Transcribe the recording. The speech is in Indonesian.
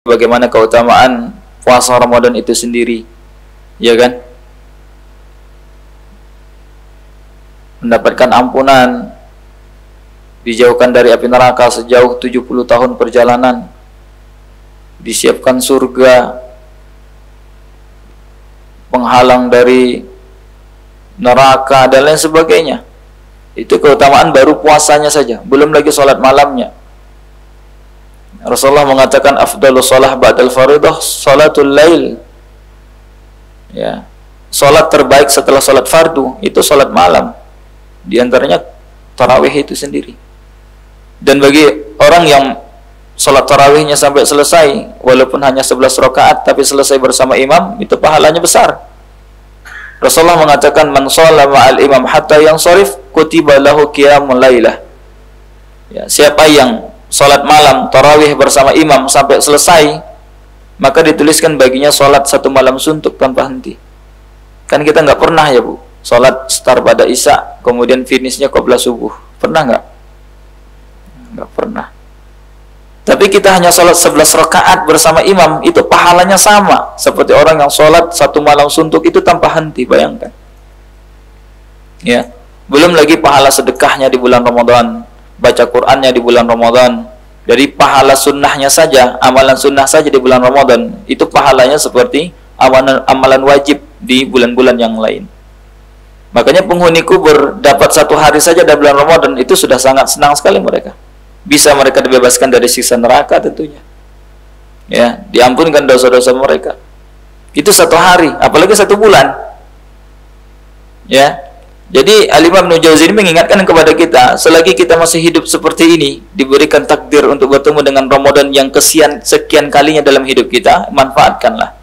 bagaimana keutamaan puasa Ramadan itu sendiri. Ya kan? Mendapatkan ampunan, dijauhkan dari api neraka sejauh 70 tahun perjalanan, disiapkan surga, penghalang dari neraka dan lain sebagainya. Itu keutamaan baru puasanya saja, belum lagi sholat malamnya. Rasulullah mengatakan afdalus salah ba'dal faridah salatul lail. Ya. Salat terbaik setelah salat fardu itu salat malam. Di antaranya tarawih itu sendiri. Dan bagi orang yang salat tarawihnya sampai selesai walaupun hanya 11 rakaat tapi selesai bersama imam itu pahalanya besar. Rasulullah mengatakan man shalla ma'al imam hatta yang sharif kutiba lahu qiyamul lailah. Ya, siapa yang sholat malam tarawih bersama imam sampai selesai maka dituliskan baginya sholat satu malam suntuk tanpa henti. Kan kita nggak pernah ya bu. Sholat start pada isya kemudian finishnya qabla subuh. Pernah nggak? Nggak pernah. Tapi kita hanya sholat 11 rakaat bersama imam itu pahalanya sama seperti orang yang sholat satu malam suntuk itu tanpa henti bayangkan. Ya. Belum lagi pahala sedekahnya di bulan Ramadan baca Qur'annya di bulan Ramadan. Dari pahala sunnahnya saja amalan sunnah saja di bulan Ramadan itu pahalanya seperti amalan, amalan wajib di bulan-bulan yang lain. Makanya penghuni kubur dapat satu hari saja di bulan Ramadan itu sudah sangat senang sekali mereka. Bisa mereka dibebaskan dari siksa neraka tentunya. Ya diampunkan dosa-dosa mereka. Itu satu hari apalagi satu bulan. Ya jadi Al-Imam ini mengingatkan kepada kita, selagi kita masih hidup seperti ini, diberikan takdir untuk bertemu dengan Ramadan yang kesian sekian kalinya dalam hidup kita, manfaatkanlah.